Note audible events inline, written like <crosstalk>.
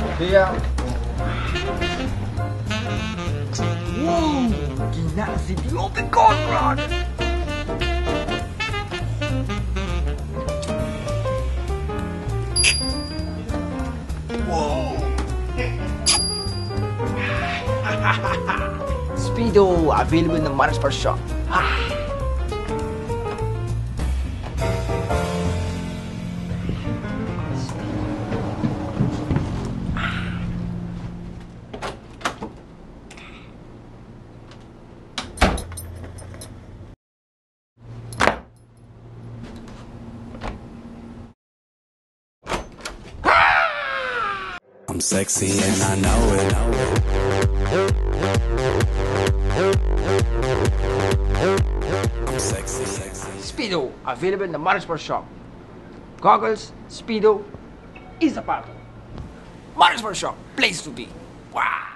Kaya... Wow! Gina si Diope Conrad! Whoa, <laughs> speedo available in the Maris per shop. I'm sexy and I know it. I'm sexy. Speedo available in the Marisburg shop. Goggles, Speedo is a part of shop. Place to be. Wow.